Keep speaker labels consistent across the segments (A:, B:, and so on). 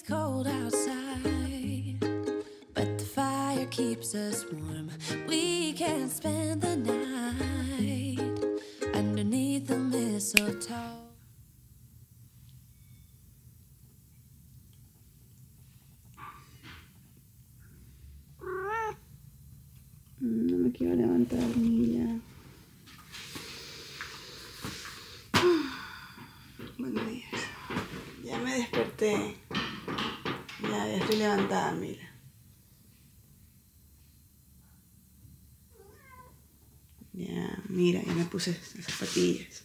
A: It's cold outside, but the fire keeps us warm. We can spend the night underneath the mistletoe.
B: Puse las zapatillas.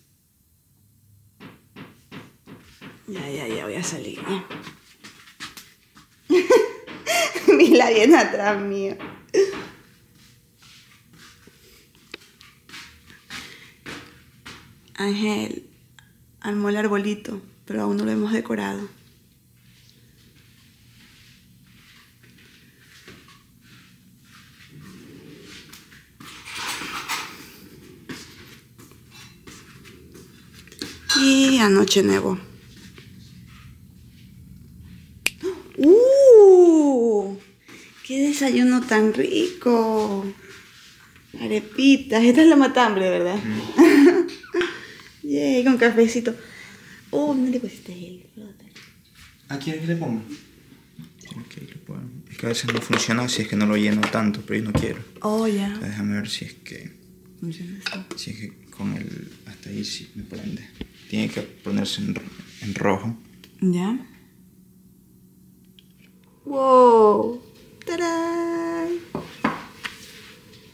B: Ya, ya, ya voy a salir. Mila viene atrás mío. Ángel armó el arbolito, pero aún no lo hemos decorado. Y anoche nevó. ¡Uh! ¡Qué desayuno tan rico! Arepitas, esta es la matambre, ¿verdad? Yay, con cafecito. Oh, no le pusiste.
C: ¿A quién que le pongo? Ok, le pongo. Es que a veces no funciona si es que no lo lleno tanto, pero yo no quiero.
B: Oh, ya.
C: O sea, déjame ver si es que.
B: Funciona así.
C: Si es que con el. Hasta ahí sí me prende. Tiene que ponerse en, en rojo.
B: ¿Ya? ¡Wow! ¡Tarán!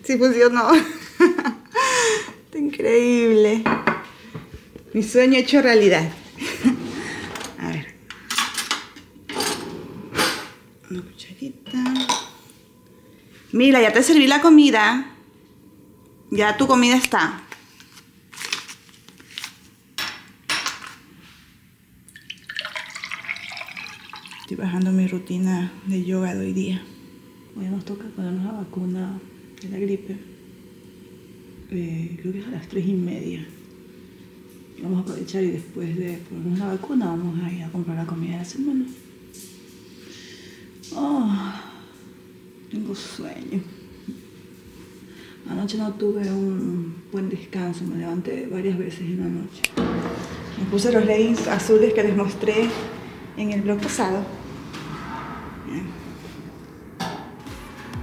B: Sí funcionó. Está increíble. Mi sueño hecho realidad. A ver. Una cucharita. Mira, ya te serví la comida. Ya tu comida está. Estoy bajando mi rutina de yoga de hoy día. Hoy nos toca ponernos la vacuna de la gripe. Eh, creo que es a las tres y media. Vamos a aprovechar y después de ponernos la vacuna vamos a ir a comprar la comida de la semana. Oh, tengo sueño. Anoche no tuve un buen descanso, me levanté varias veces en la noche. Me puse los leggings azules que les mostré en el blog pasado. Bien.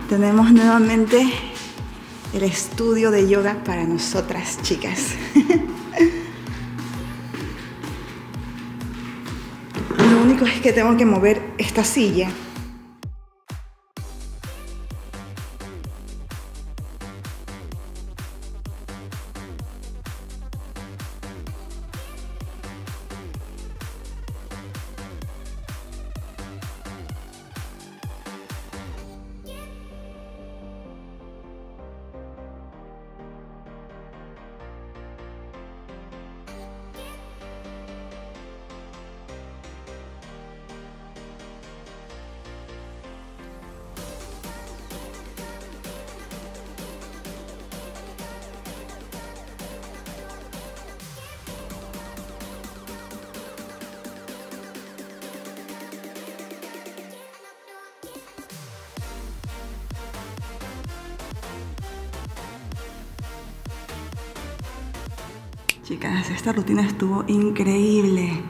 B: Tenemos nuevamente el estudio de yoga para nosotras chicas. Lo único es que tengo que mover esta silla. Chicas, esta rutina estuvo increíble.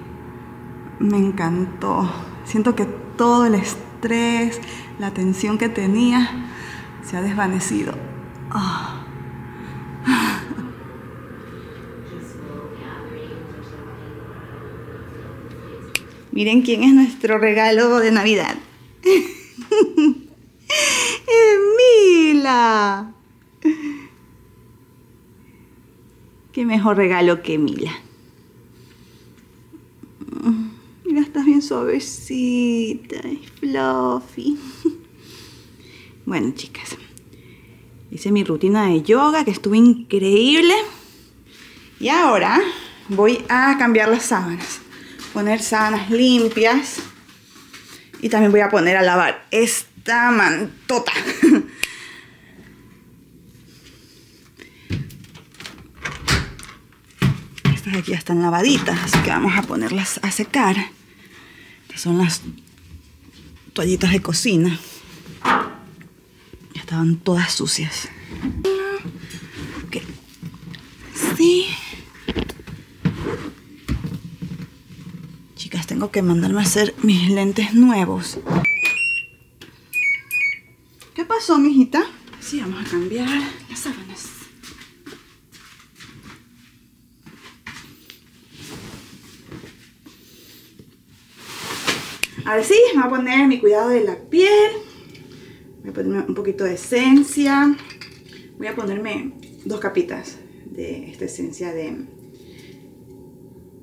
B: Me encantó. Siento que todo el estrés, la tensión que tenía, se ha desvanecido. Ah. Miren quién es nuestro regalo de Navidad. ¡Emila! Qué mejor regalo que Mila. Mm, Mira, estás bien suavecita y fluffy. Bueno, chicas, hice mi rutina de yoga que estuvo increíble. Y ahora voy a cambiar las sábanas. Poner sábanas limpias. Y también voy a poner a lavar esta mantota. Estas aquí ya están lavaditas, así que vamos a ponerlas a secar. Estas son las toallitas de cocina. Ya estaban todas sucias. Sí. Chicas, tengo que mandarme a hacer mis lentes nuevos. ¿Qué pasó, mijita? Sí, vamos a cambiar las sábanas. Ahora sí, me voy a poner mi cuidado de la piel. Voy a ponerme un poquito de esencia. Voy a ponerme dos capitas de esta esencia de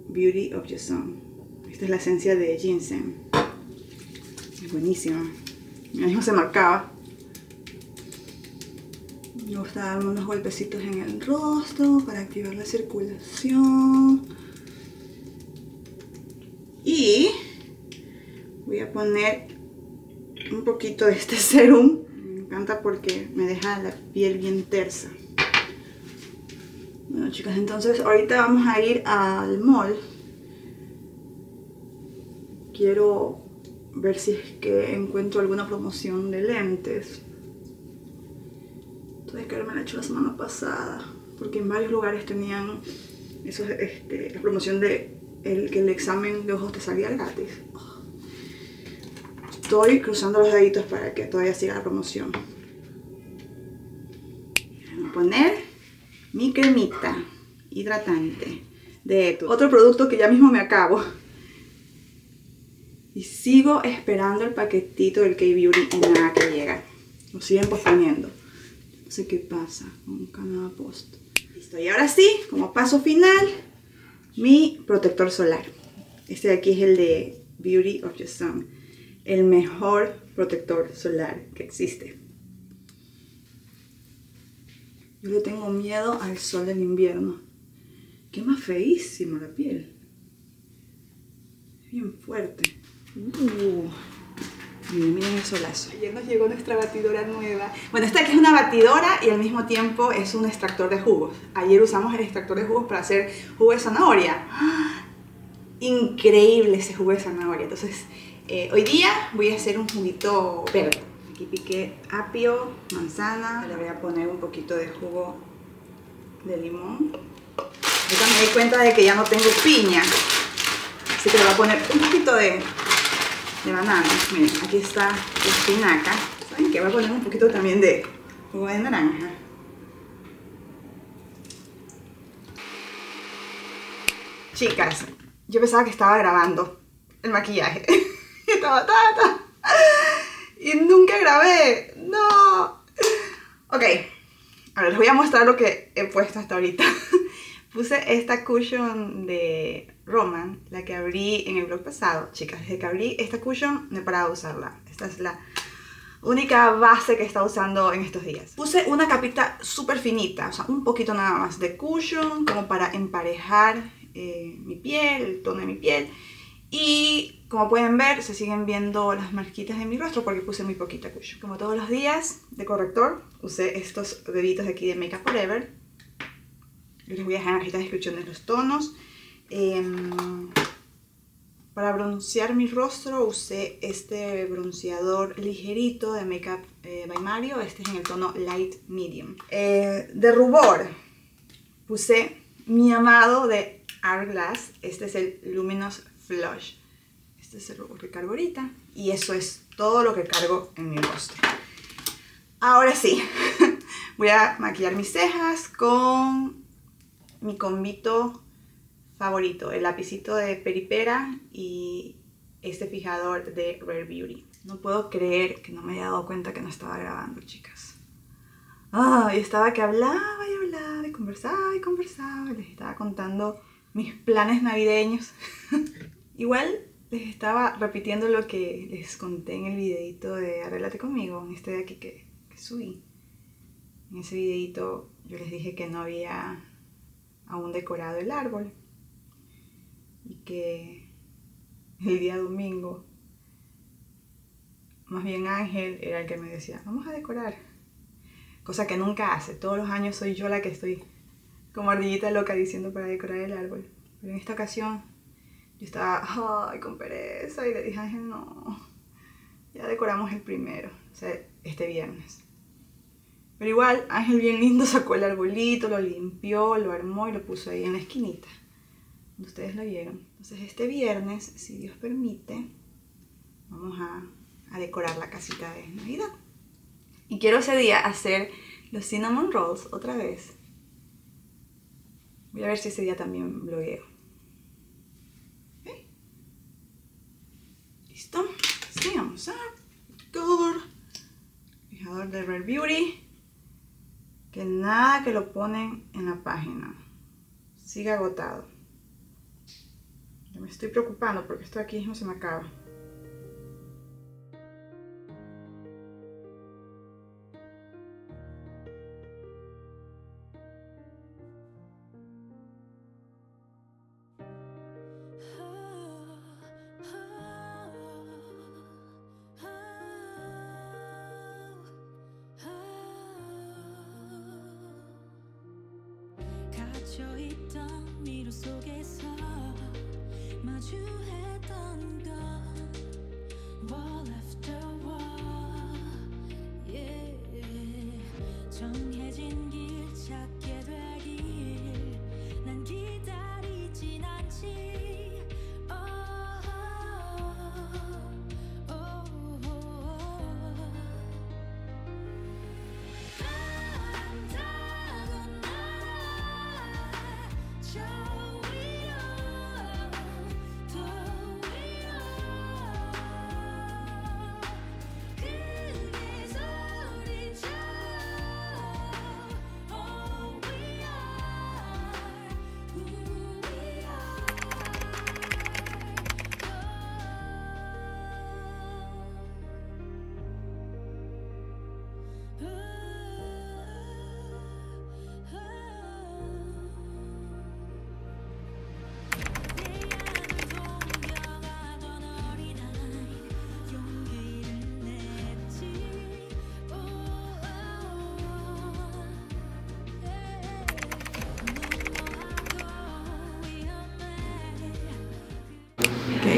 B: Beauty of Sun. Esta es la esencia de ginseng. Es buenísima. Mira, mismo se marcaba. Me gusta darme unos golpecitos en el rostro para activar la circulación. Y voy a poner un poquito de este serum. Me encanta porque me deja la piel bien tersa. Bueno chicas, entonces ahorita vamos a ir al mall. Quiero ver si es que encuentro alguna promoción de lentes. Entonces que me la he hecho la semana pasada. Porque en varios lugares tenían esos, este, la promoción de el, que el examen de ojos te salía gratis. Estoy cruzando los deditos para que todavía siga la promoción. Voy a poner mi cremita hidratante de esto. Otro producto que ya mismo me acabo. Y sigo esperando el paquetito del K-Beauty y nada que llega. Lo siguen posponiendo. No sé qué pasa con Canada Post. Listo, y ahora sí, como paso final, mi protector solar. Este de aquí es el de Beauty of Your Sun. El mejor protector solar que existe. Yo le tengo miedo al sol del invierno. Quema feísimo la piel. Bien fuerte. Uh. Miren, miren el solazo. Ayer nos llegó nuestra batidora nueva. Bueno, esta aquí es una batidora y al mismo tiempo es un extractor de jugos. Ayer usamos el extractor de jugos para hacer jugo de zanahoria. ¡Ah! Increíble ese jugo de zanahoria. Entonces, eh, hoy día voy a hacer un juguito verde. Aquí piqué apio, manzana. Le voy a poner un poquito de jugo de limón. Ahorita me di cuenta de que ya no tengo piña. Así que le voy a poner un poquito de de banana. Miren, aquí está espinaca. ¿Saben qué? Voy a poner un poquito también de jugo de naranja. Chicas, yo pensaba que estaba grabando el maquillaje. y estaba tata. Y nunca grabé. No. Ok. Ahora les voy a mostrar lo que he puesto hasta ahorita. Puse esta cushion de Roman, la que abrí en el blog pasado. Chicas, desde que abrí esta cushion no he parado de usarla. Esta es la única base que está usando en estos días. Puse una capita súper finita, o sea, un poquito nada más de cushion, como para emparejar eh, mi piel, el tono de mi piel. Y como pueden ver, se siguen viendo las marquitas de mi rostro porque puse muy poquita cushion. Como todos los días de corrector, usé estos bebitos de aquí de Makeup Forever. Yo les voy a dejar en la cajita de descripción de los tonos. Em, para broncear mi rostro usé este bronceador ligerito de Makeup eh, by Mario. Este es en el tono Light Medium. Eh, de rubor puse mi amado de Hourglass. Este es el Luminous Flush. Este es el rubor que cargo ahorita. Y eso es todo lo que cargo en mi rostro. Ahora sí, voy a maquillar mis cejas con mi combito favorito, el lapicito de peripera y este fijador de Rare Beauty. No puedo creer que no me haya dado cuenta que no estaba grabando, chicas. Ah, y estaba que hablaba y hablaba y conversaba y conversaba. Les estaba contando mis planes navideños. Igual les estaba repitiendo lo que les conté en el videito de Arreglate conmigo, en este de aquí que, que subí. En ese videito yo les dije que no había aún decorado el árbol y que el día domingo más bien Ángel era el que me decía vamos a decorar cosa que nunca hace todos los años soy yo la que estoy como ardillita loca diciendo para decorar el árbol pero en esta ocasión yo estaba ay, con pereza y le dije a Ángel no Ya decoramos el primero, o sea, este viernes. Pero igual, Ángel bien lindo sacó el arbolito, lo limpió, lo armó y lo puso ahí en la esquinita. Ustedes lo vieron. Entonces este viernes, si Dios permite, vamos a, a decorar la casita de Navidad. Y quiero ese día hacer los cinnamon rolls otra vez. Voy a ver si ese día también blogueo. ¿Ok? ¿Listo? Sí, vamos a. Fijador de Rare Beauty. Que nada que lo ponen en la página. Sigue agotado. Me estoy preocupando porque esto aquí no se me acaba.
A: 정해진 길 찾게 되길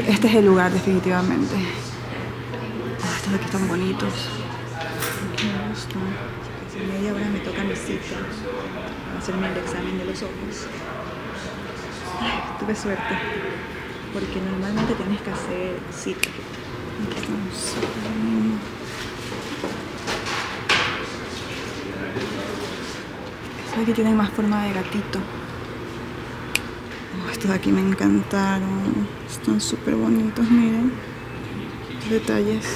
B: este es el lugar definitivamente. Ah, estos aquí están bonitos. Me gustan. En media hora me toca mi cita. Para hacerme el examen de los ojos. Tuve suerte. Porque normalmente tienes que hacer cita. Aquí lindos. Estos aquí tienen más forma de gatito. Estos de aquí me encantaron. Están súper bonitos, miren. Detalles.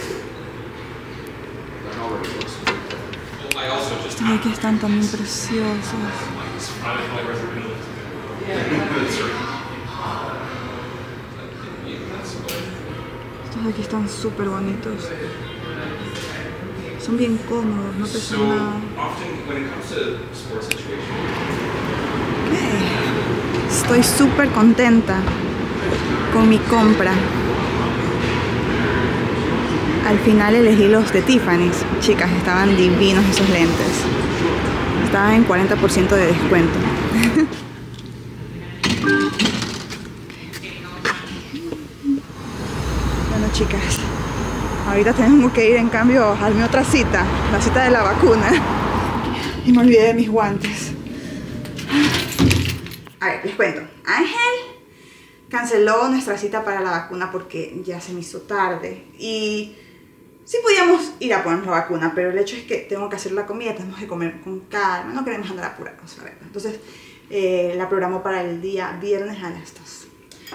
B: Estos de aquí están también preciosos. Estos de aquí están súper bonitos. Son bien cómodos, no pesan nada. Ok. Estoy súper contenta con mi compra. Al final elegí los de Tiffany's. Chicas, estaban divinos esos lentes. Estaban en 40% de descuento. bueno, chicas, ahorita tenemos que ir en cambio a mi otra cita, la cita de la vacuna. Y me olvidé de mis guantes. A ver, les cuento. Ángel canceló nuestra cita para la vacuna porque ya se me hizo tarde. Y sí podíamos ir a poner la vacuna, pero el hecho es que tengo que hacer la comida, tenemos que comer con calma, no queremos andar apurados, la verdad. Entonces eh, la programó para el día viernes a las 2.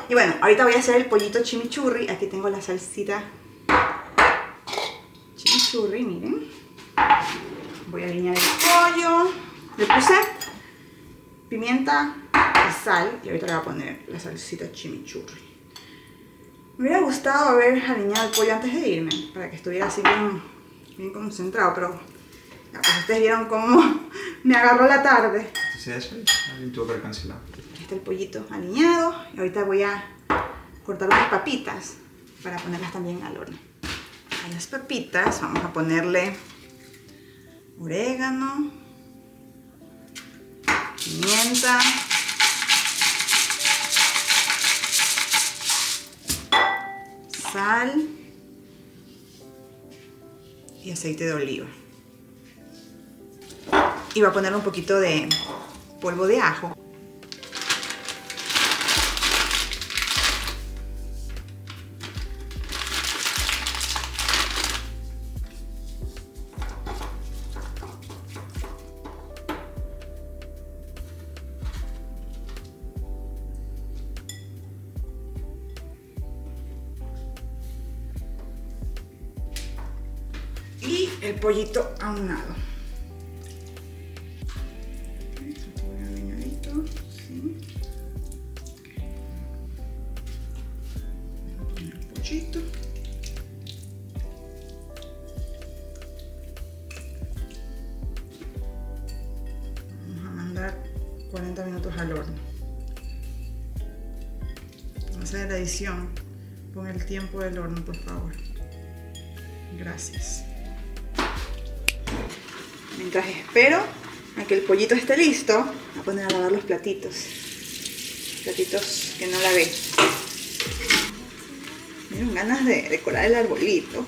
B: Y bueno, ahorita voy a hacer el pollito chimichurri. Aquí tengo la salsita chimichurri, miren. Voy a alinear el pollo. Le puse pimienta y sal. Y ahorita le voy a poner la salsita chimichurri. Me hubiera gustado haber alineado el pollo antes de irme. Para que estuviera así bien, bien concentrado. Pero ya, pues ustedes vieron cómo me agarró la tarde.
C: Entonces eso, alguien tuvo que haber cancelado.
B: Aquí está el pollito alineado. Y ahorita voy a cortar unas papitas para ponerlas también al horno. A las papitas vamos a ponerle orégano, pimienta, sal, y aceite de oliva. Y voy a poner un poquito de polvo de ajo. 40 minutos al horno. No sé la edición. Pon el tiempo del horno, por favor. Gracias. Mientras espero a que el pollito esté listo, voy a poner a lavar los platitos. Platitos que no lavé. Me dieron ganas de decorar el arbolito.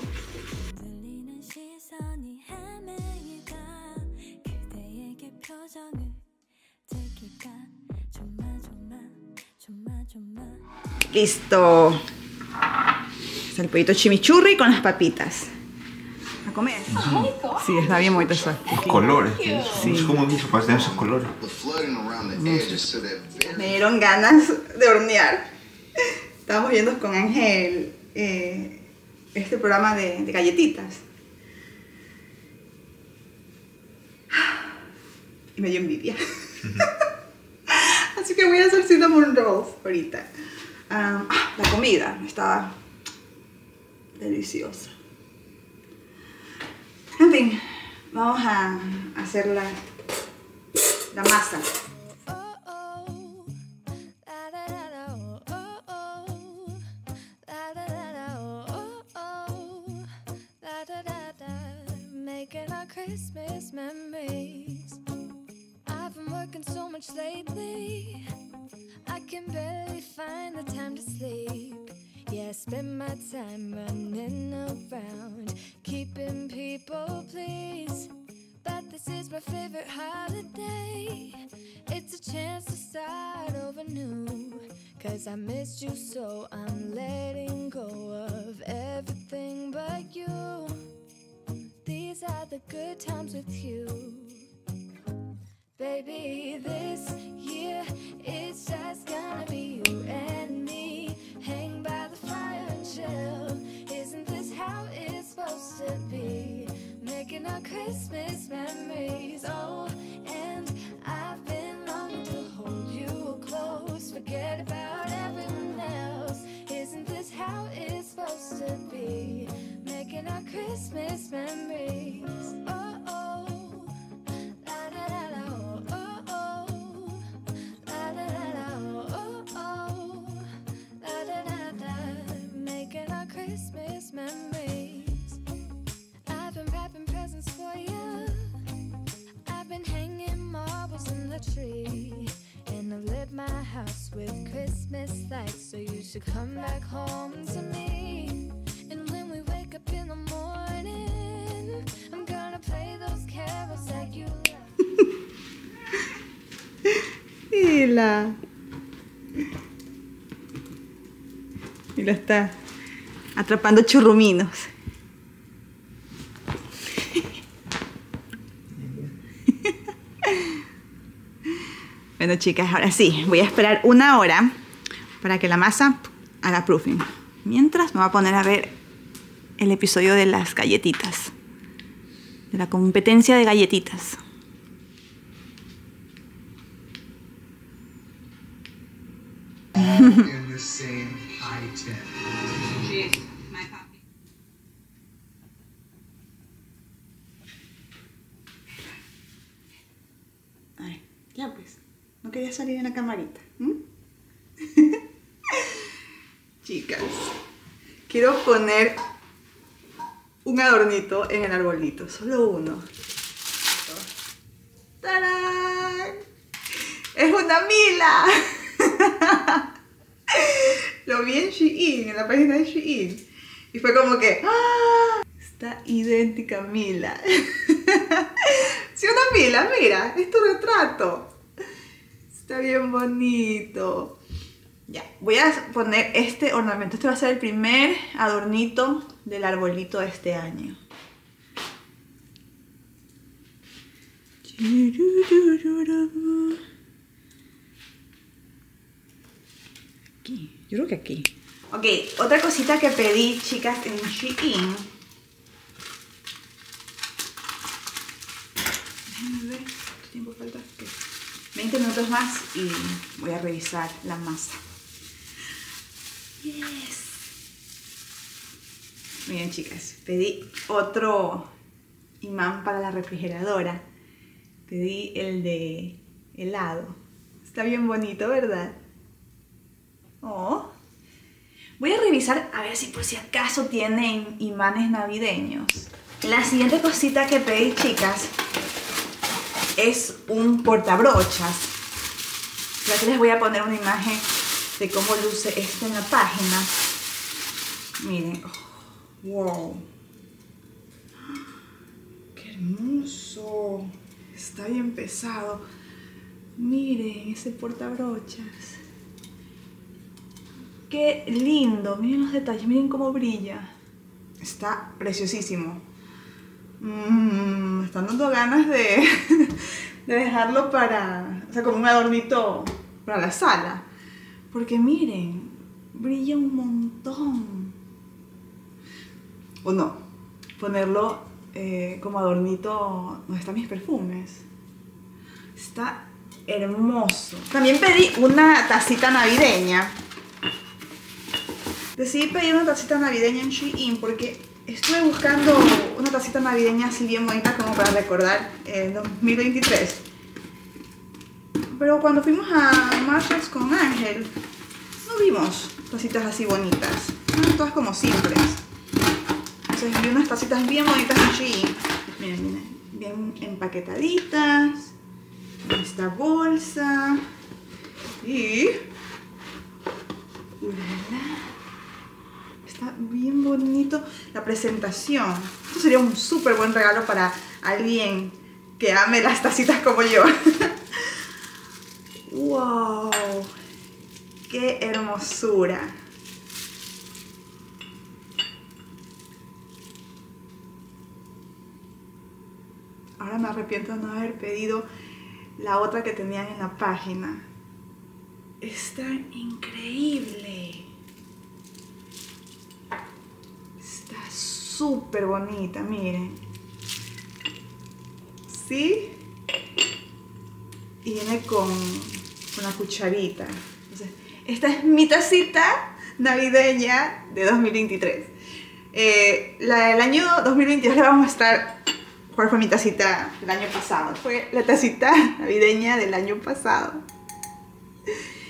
B: Listo. Está el pollito chimichurri con las papitas. A comer. Sí, está bien bonito eso.
C: Los colores. Sé cómo hizo para tener esos colores.
B: Me dieron ganas de hornear. Estábamos viendo con Ángel eh, este programa de, de galletitas. Y me dio envidia. Así que voy a hacer cinnamon rolls ahorita. Ah, la comida estaba deliciosa. En fin, vamos a hacer la, la masa.
A: Come back home to me
B: Y la. Está atrapando churruminos. Bueno, chicas, ahora sí, voy a esperar una hora para que la masa haga proofing. Mientras me voy a poner a ver el episodio de las galletitas, de la competencia de galletitas. ya pues. No quería salir en la camarita. Chicas, quiero poner un adornito en el arbolito. Solo uno. ¡Tarán! ¡Es una mila! Lo vi en Shein, en la página de Shein. Y fue como que... ¡ah! Está idéntica a Mila. Si una Mila, mira, es tu retrato. Está bien bonito. Ya, voy a poner este ornamento. Este va a ser el primer adornito del arbolito de este año. Aquí, yo creo que aquí. Ok, otra cosita que pedí, chicas, en Shein. Déjenme ver, ¿cuánto tiempo falta? ¿Qué? 20 minutos más y voy a revisar la masa. Miren, chicas, pedí otro imán para la refrigeradora. Pedí el de helado. Está bien bonito, ¿verdad? Oh. Voy a revisar a ver si por si acaso tienen imanes navideños. La siguiente cosita que pedí, chicas, es un portabrochas. Ya que les voy a poner una imagen de cómo luce este en la página. Miren. Oh, wow. Qué hermoso. Está bien pesado. Miren ese portabrochas. Qué lindo. Miren los detalles. Miren cómo brilla. Está preciosísimo. Mm, me están dando ganas de, de dejarlo para, o sea, como un adornito para la sala. Porque miren, brilla un montón. O no, ponerlo eh, como adornito donde están mis perfumes. Está hermoso. También pedí una tacita navideña. Decidí pedir una tacita navideña en Shein porque estuve buscando una tacita navideña así bien bonita como para recordar el 2023. Pero cuando fuimos a Marshalls con Ángel, no vimos tacitas así bonitas. Eran todas como simples. Entonces vi unas tacitas bien bonitas Shein. Miren, miren, bien empaquetaditas. Esta bolsa. Y... Está bien bonito la presentación. Esto sería un súper buen regalo para alguien que ame las tacitas como yo. ¡Wow! ¡Qué hermosura! Arrepiento de no haber pedido la otra que tenían en la página. Está increíble. Está súper bonita, miren. ¿Sí? Y viene con una cucharita. Entonces, esta es mi tacita navideña de 2023. Eh, la del año 2022 le vamos a mostrar fue mi tacita del año pasado. Fue la tacita navideña del año pasado.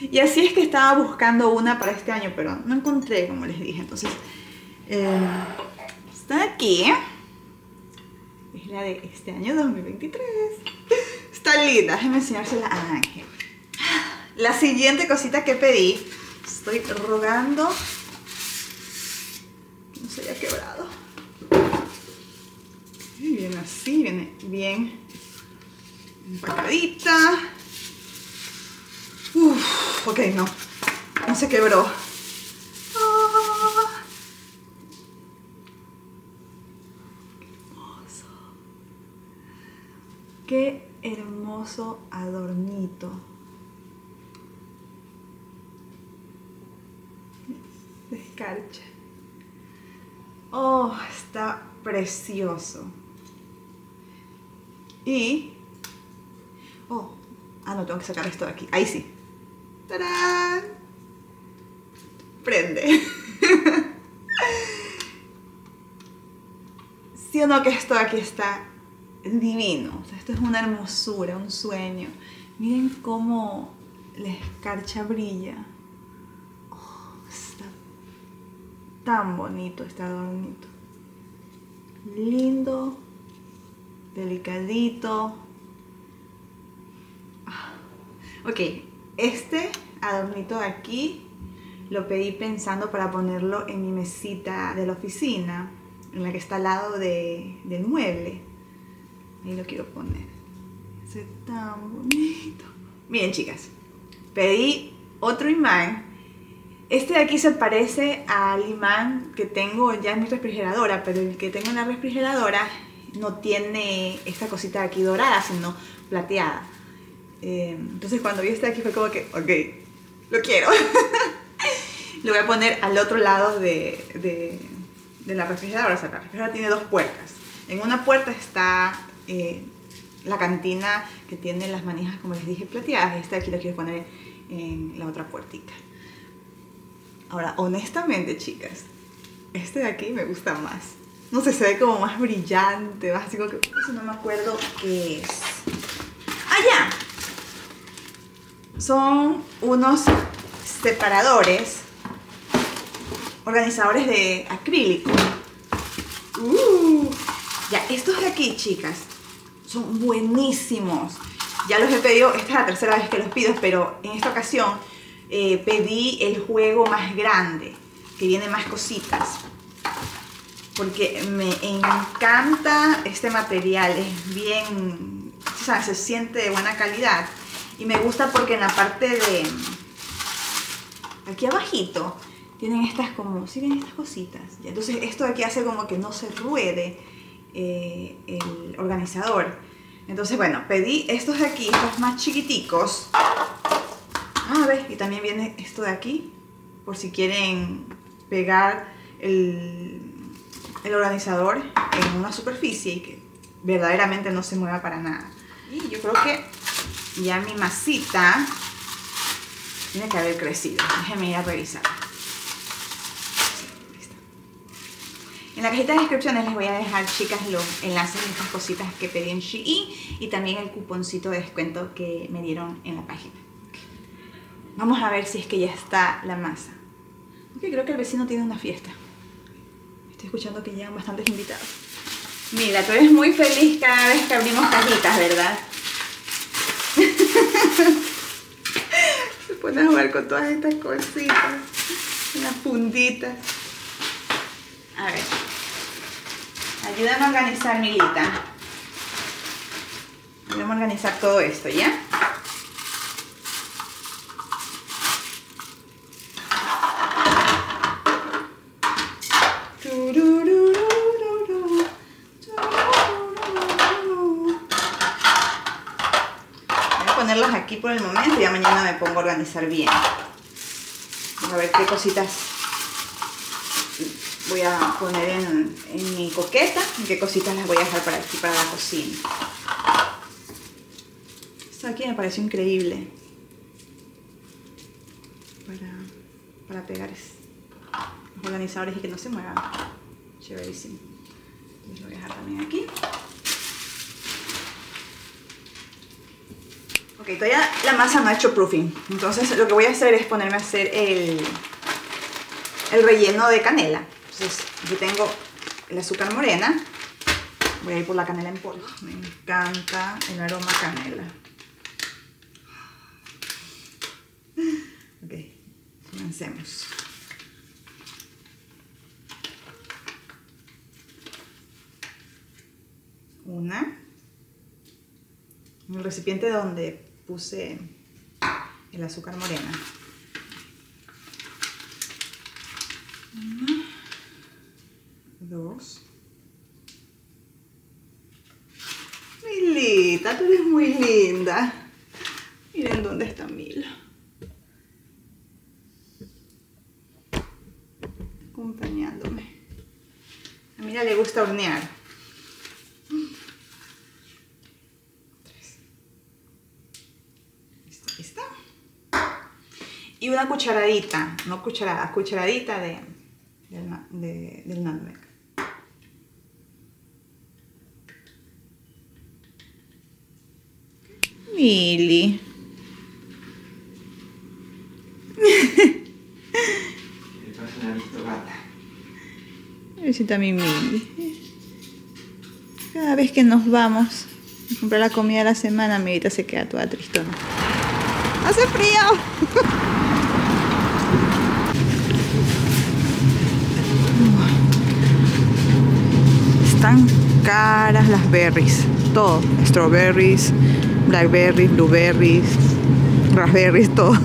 B: Y así es que estaba buscando una para este año, pero no encontré, como les dije. Entonces, eh, está aquí. Es la de este año 2023. Está linda, déjenme enseñársela a Ángel. La siguiente cosita que pedí, estoy rogando no se haya quebrado. Así, viene bien empacadita. Uf, ok, no, no se quebró. Ah. Qué hermoso adornito. Descarcha. Oh, está precioso. Y... Oh, ah, no, tengo que sacar esto de aquí. Ahí sí. ¡Tarán! Prende. ¿Sí o no que esto de aquí está divino? Esto es una hermosura, un sueño. Miren cómo la escarcha brilla. Oh, está tan bonito este adornito. Lindo, delicadito. Ah, Ok, este adornito de aquí lo pedí pensando para ponerlo en mi mesita de la oficina. en la que está al lado de- del mueble. Ahí lo quiero poner. Se tan bonito. Miren, chicas, pedí otro imán. Este de aquí se parece al imán que tengo ya en mi refrigeradora, pero el que tengo en la refrigeradora no tiene esta cosita aquí dorada, sino plateada. Eh, entonces cuando vi este de aquí fue como que, ok, lo quiero. lo voy a poner al otro lado de, de- de la refrigeradora. O sea, la refrigeradora tiene dos puertas. En una puerta está eh, la cantina que tiene las manijas, como les dije, plateadas. Este de aquí lo quiero poner en la otra puertita. Ahora, honestamente, chicas, este de aquí me gusta más. No sé, se ve como más brillante, más así como que... Eso no me acuerdo qué es. ¡Ah, ya! Son unos separadores, organizadores de acrílico. Uh, ya, estos de aquí, chicas, son buenísimos. Ya los he pedido, esta es la tercera vez que los pido, pero en esta ocasión eh, pedí el juego más grande, que viene más cositas. Porque me encanta este material, es bien, o sea, se siente de buena calidad. Y me gusta porque en la parte de, aquí abajito, tienen estas como, ¿sí ven estas cositas? Entonces esto de aquí hace como que no se ruede eh, el organizador. Entonces, bueno, pedí estos de aquí, estos más chiquiticos. Ah, ves, y también viene esto de aquí, por si quieren pegar el, el organizador en una superficie y que verdaderamente no se mueva para nada. Y yo creo que ya mi masita tiene que haber crecido. Déjenme ir a revisar. En la cajita de descripciones les voy a dejar, chicas, los enlaces de estas cositas que pedí en Shein y también el cuponcito de descuento que me dieron en la página. Vamos a ver si es que ya está la masa. Ok, creo que el vecino tiene una fiesta. Estoy escuchando que llegan bastantes invitados. Mira, tú eres muy feliz cada vez que abrimos cajitas, ¿verdad? Se pone a jugar con todas estas cositas, las puntitas. A ver, ayúdame a organizar, Milita. Ayúdame a organizar todo esto, ¿ya? Turururururu, turururururu. Voy a ponerlas aquí por el momento y ya organizar bien. A ver qué cositas voy a poner en, mi coqueta y qué cositas las voy a dejar para aquí, para la cocina. Esto aquí me pareció increíble. Para, pegar los organizadores y que no se muevan. Chéverísimo. Lo voy a dejar también aquí. Todavía la masa no ha hecho proofing. Entonces lo que voy a hacer es ponerme a hacer el, el relleno de canela. Entonces yo tengo el azúcar morena. Voy a ir por la canela en polvo. Me encanta el aroma a canela. Ok, comencemos. Una. En el recipiente donde puse el azúcar morena. Una, dos. Milita, tú eres muy linda. Miren dónde está Mila. Acompañándome. A Mila le gusta hornear. Tres. Listo, listo. Y una cucharadita, no cucharada, cucharadita de, del, de, del nutmeg. Mili. Visita mi Mili. Cada vez que nos vamos a comprar la comida de la semana, mi vida se queda toda tristona. ¡Hace frío! Están caras las berries. Todo. Strawberries, blackberries, blueberries, raspberries, todo.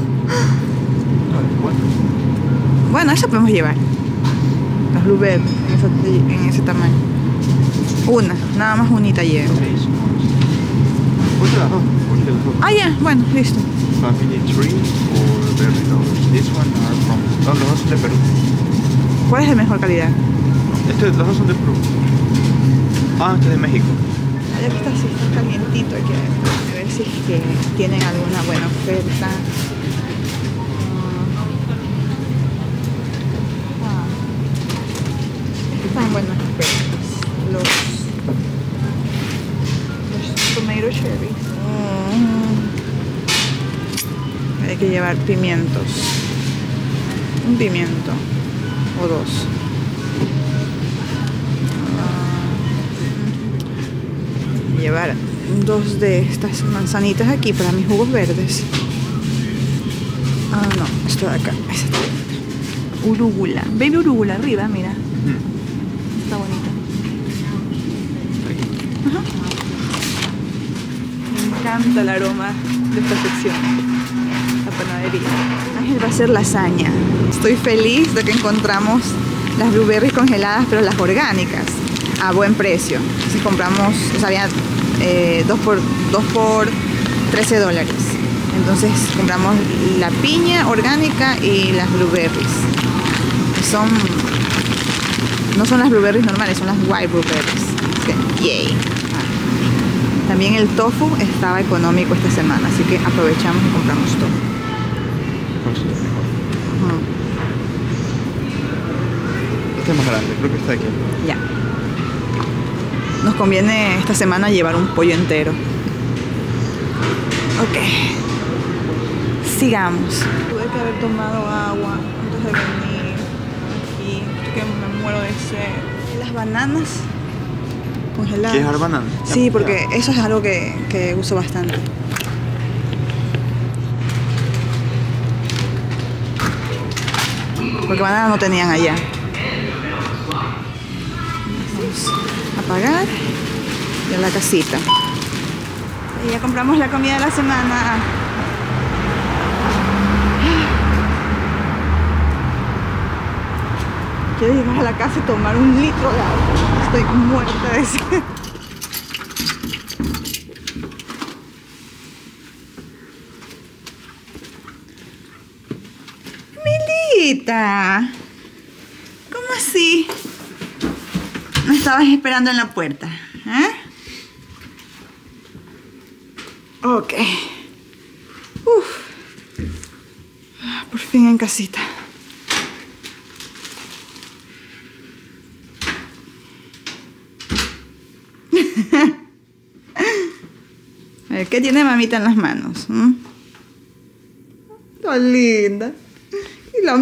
B: Bueno, eso podemos llevar. Las blueberries en, ese tamaño. Una, nada más unita llevo. Ah, ya, bueno, listo.
D: family tree or berry flowers? This one are from. No, los dos son de Perú.
B: ¿Cuál es de mejor calidad?
D: Este, los dos son de Perú. Ah, es de México.
B: Ya que está así, está calientito, hay que a ver si es que tienen alguna buena oferta. Ah. Están buenas ofertas. Los, los tomato cherries. Mm. Hay que llevar pimientos. Un pimiento o dos. Llevar dos de estas manzanitas aquí para mis jugos verdes. Ah, no, esto de acá. Urúgula. Baby urúgula arriba, mira. Está bonita. Ajá. Me encanta el aroma de esta sección. La panadería. Ángel va a hacer lasaña. Estoy feliz de que encontramos las blueberries congeladas, pero las orgánicas, a buen precio. Entonces compramos, o sea, había eh, dos, por, dos por 13 dólares. Entonces compramos la piña orgánica y las blueberries. Son, no son las blueberries normales, son las white blueberries. Yay. Ah. También el tofu estaba económico esta semana, así que aprovechamos y compramos tofu.
D: Este es más grande, creo que está aquí.
B: Ya. Nos conviene esta semana llevar un pollo entero. Ok. Sigamos. Tuve que haber tomado agua antes de venir aquí. Que me muero de sed. Las bananas congeladas.
D: ¿Quieres dar banana?
B: Sí, porque eso es algo que, que uso bastante. Porque banana no tenían allá. Vamos pagar y a la casita. Y ya compramos la comida de la semana. Quiero llegar a la casa y tomar un litro de agua. Estoy muerta de sed. Milita, ¿cómo así? Me estabas esperando en la puerta, ¿eh? Ok. Uf. Ah, Por fin en casita. A ver, ¿qué tiene mamita en las manos? mm? Linda. Y la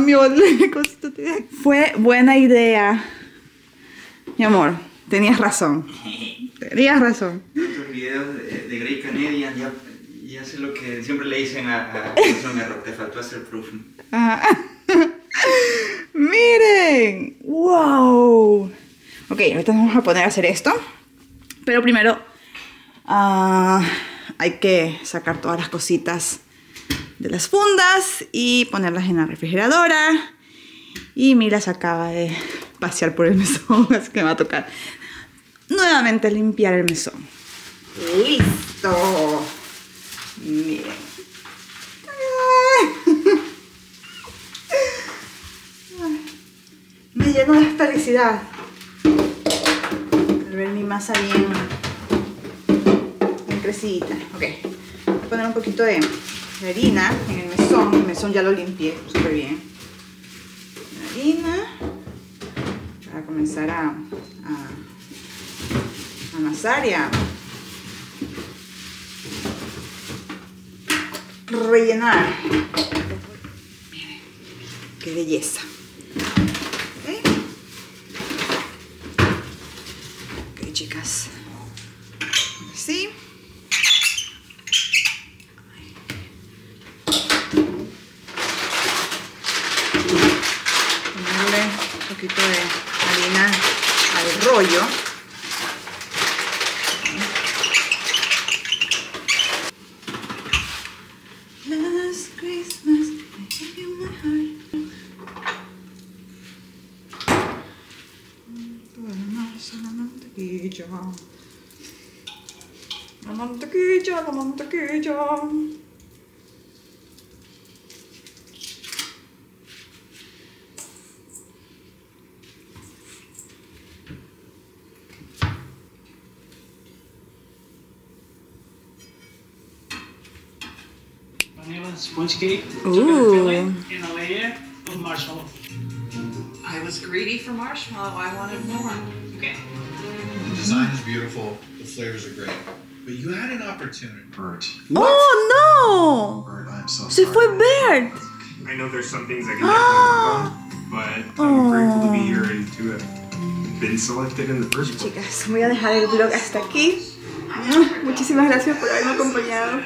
B: tiene. Fue buena idea. Mi amor, tenías razón. Tenías razón.
C: Los videos de, de Grey Canadian ya, ya sé lo que siempre le dicen a, a es un error, te faltó hacer proof.
B: Ajá. Miren. Wow. Ok, ahorita nos vamos a poner a hacer esto. Pero primero ah, hay que sacar todas las cositas de las fundas y ponerlas en la refrigeradora. Y Mira se acaba de pasear por el mesón, así que me va a tocar nuevamente limpiar el mesón. ¡Listo! Miren. Me lleno de felicidad al ver mi masa bien, bien crecida. Ok, voy a poner un poquito de, de harina en el mesón. El mesón ya lo limpié súper bien. Harina para comenzar a, a amasar y a rellenar. Qué belleza. Jamal. I'm on the good I'm on the good.
E: Vanilla sponge cake,
B: Ooh.
E: filling in a layer of marshmallow.
F: I was greedy for marshmallow, I wanted more.
E: Okay.
G: The design is beautiful. The flavors are great. But you had an opportunity. Bert.
B: ¡Oh, no!
G: Bert, I'm so
B: Se
G: sorry.
B: fue Bert.
H: I know there's some things I can definitely work on, but I'm grateful to be here and to have been selected in the first place.
B: Chicas, voy a dejar el vlog hasta aquí. Muchísimas gracias por haberme acompañado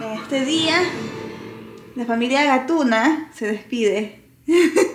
B: en este día. La familia Gatuna se despide.